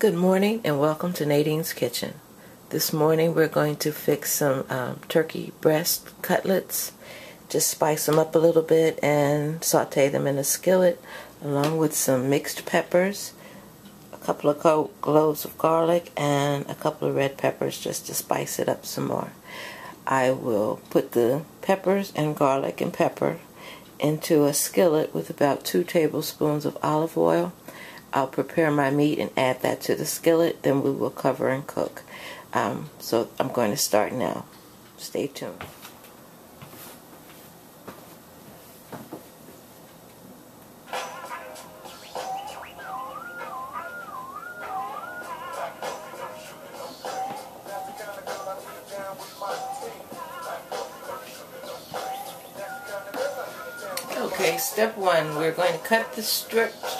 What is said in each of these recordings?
Good morning and welcome to Nadine's Kitchen. This morning we're going to fix some um, turkey breast cutlets. Just spice them up a little bit and saute them in a skillet along with some mixed peppers, a couple of cloves of garlic, and a couple of red peppers just to spice it up some more. I will put the peppers and garlic and pepper into a skillet with about two tablespoons of olive oil I'll prepare my meat and add that to the skillet. Then we will cover and cook. Um, so I'm going to start now. Stay tuned. Okay, step one, we're going to cut the strips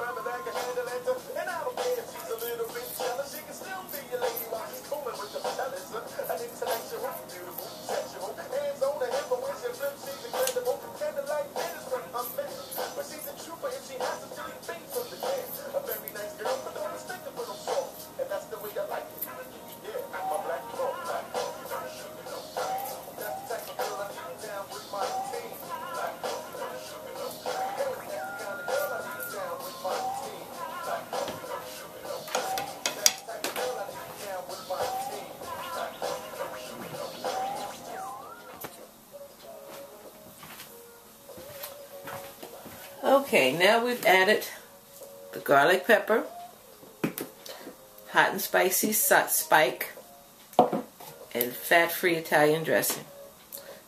Okay, now we've added the garlic pepper, hot and spicy spike, and fat-free Italian dressing.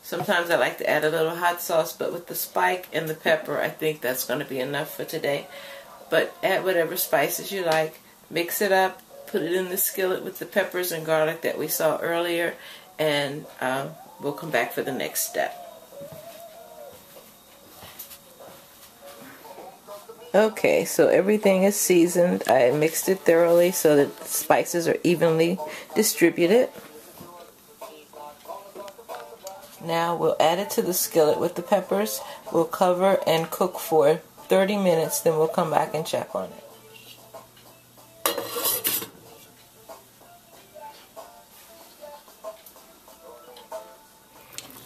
Sometimes I like to add a little hot sauce, but with the spike and the pepper, I think that's going to be enough for today. But add whatever spices you like. Mix it up. Put it in the skillet with the peppers and garlic that we saw earlier. And um, we'll come back for the next step. Okay, so everything is seasoned. I mixed it thoroughly so that the spices are evenly distributed. Now we'll add it to the skillet with the peppers. We'll cover and cook for 30 minutes, then we'll come back and check on it.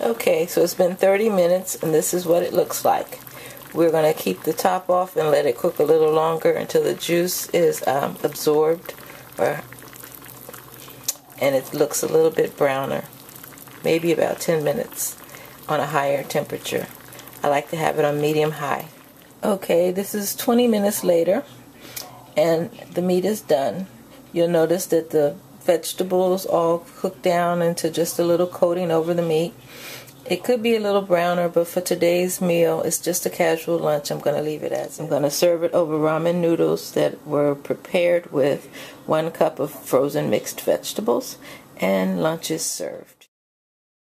Okay, so it's been 30 minutes and this is what it looks like. We're going to keep the top off and let it cook a little longer until the juice is um, absorbed or, and it looks a little bit browner. Maybe about 10 minutes on a higher temperature. I like to have it on medium high. Okay, this is 20 minutes later and the meat is done. You'll notice that the vegetables all cooked down into just a little coating over the meat. It could be a little browner, but for today's meal, it's just a casual lunch. I'm going to leave it as. I'm going to serve it over ramen noodles that were prepared with one cup of frozen mixed vegetables, and lunch is served.